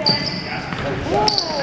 Yeah.